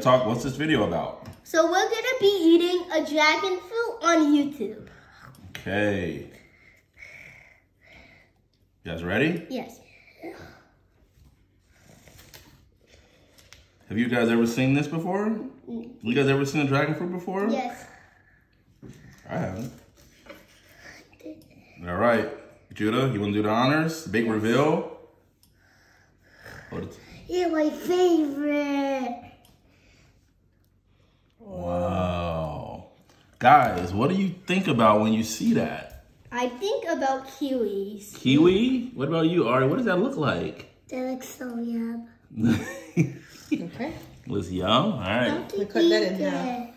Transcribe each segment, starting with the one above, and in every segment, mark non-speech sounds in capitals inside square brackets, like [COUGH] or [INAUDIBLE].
talk. What's this video about? So we're gonna be eating a dragon fruit on YouTube. Okay. You guys ready? Yes. Have you guys ever seen this before? Mm. You guys ever seen a dragon fruit before? Yes. I haven't. All right. Judah, you want to do the honors? The Big reveal? You're my favorite. Guys, what do you think about when you see that? I think about kiwis. Kiwi? What about you, Ari? What does that look like? They looks so yum. Okay. [LAUGHS] Looks yum. All right. We cut that in half.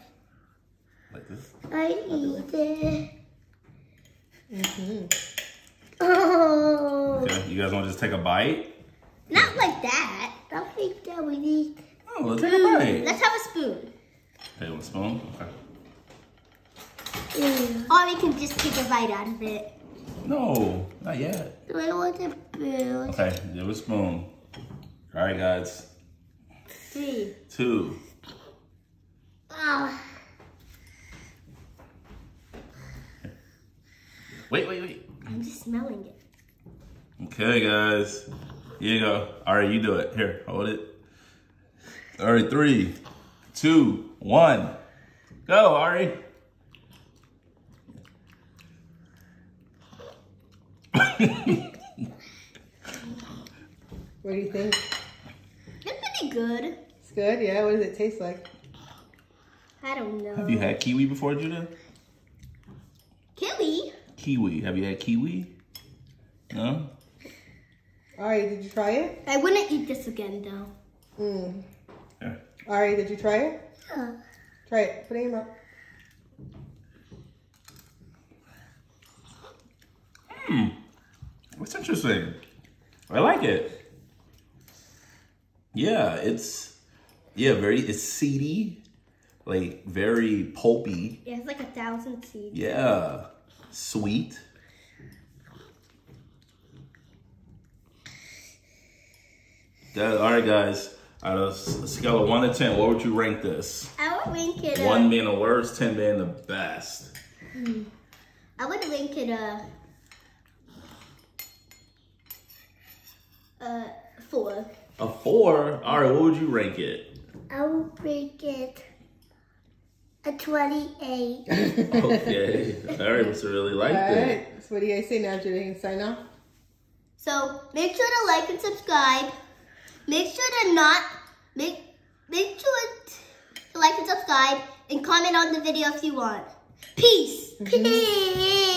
Like this. I eat it. Mm-hmm. Oh. Okay. You guys want to just take a bite? Not like that. Don't like that. We need. Oh, let's take a bite. Let's have a spoon. Okay, one spoon. Okay. Or we can just take a bite out of it. No, not yet. Do I want a spoon? Okay, give a spoon. All right, guys. Three. Two. Ah. Wait, wait, wait. I'm just smelling it. Okay, guys. Here you go. All right, you do it. Here, hold it. All right, three, two, one. Go, Ari. What do you think? It's pretty good. It's good, yeah? What does it taste like? I don't know. Have you had kiwi before, Judah? kiwi? Kiwi. Have you had kiwi? No? Ari, did you try it? I wouldn't eat this again though. Mm. Yeah. Ari, did you try it? Uh, Try it. Put it in your mouth. Hmm. That's interesting. I like it. Yeah, it's yeah, very it's seedy, like very pulpy. yeah, it's like a thousand seeds. Yeah, sweet. That, all right, guys. Out of a scale of one to ten, what would you rank this? I would rank it. One A, being the worst, ten being the best. Hmm. I would rank it a. Uh, four. A four. All right, what would you rank it? I would rank it a twenty-eight. [LAUGHS] Okay. all right, so really All liked it. right. So what do you guys say now, Judy? You sign off? So make sure to like and subscribe. Make sure to not make make sure to like and subscribe and comment on the video if you want. Peace. Peace.